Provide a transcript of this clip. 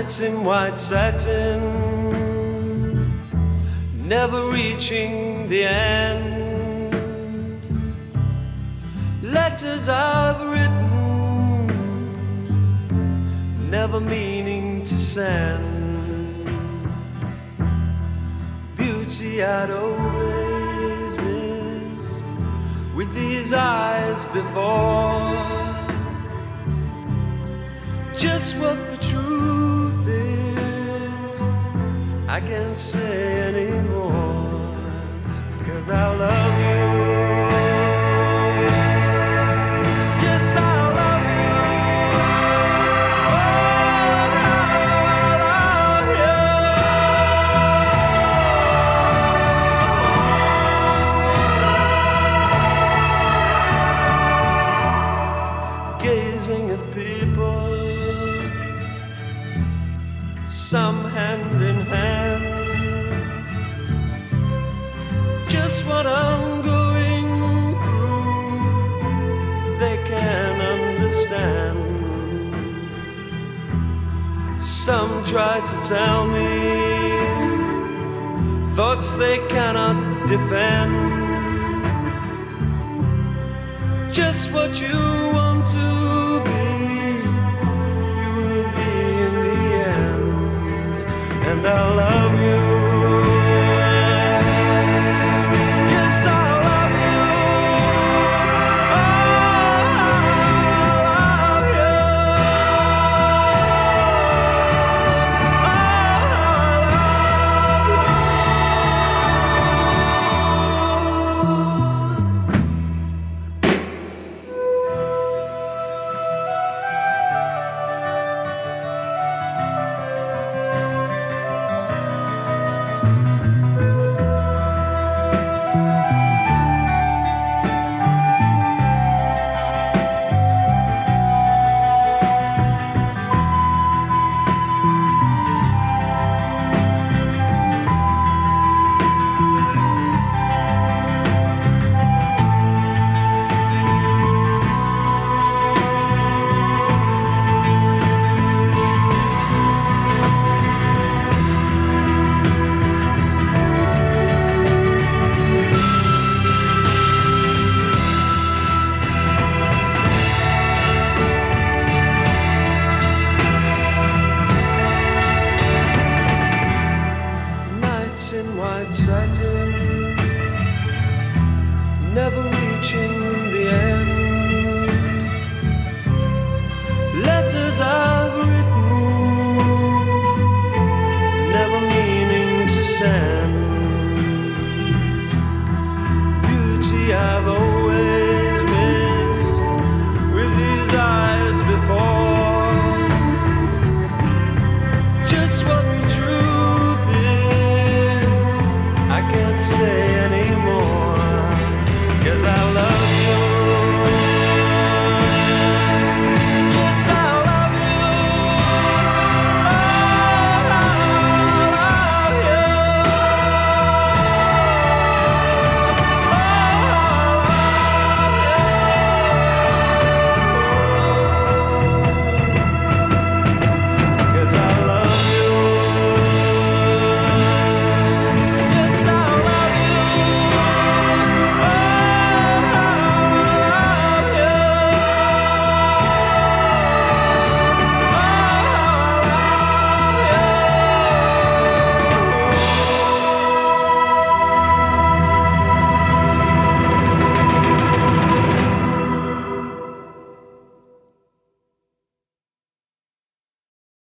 Nights in white satin, never reaching the end. Letters I've written, never meaning to send. Beauty I'd always missed with these eyes before. Just what the truth I can't say anymore. Cause I love you. Yes, Just what I'm going through, they can understand. Some try to tell me thoughts they cannot defend. Just what you want to be, you will be in the end. And I love never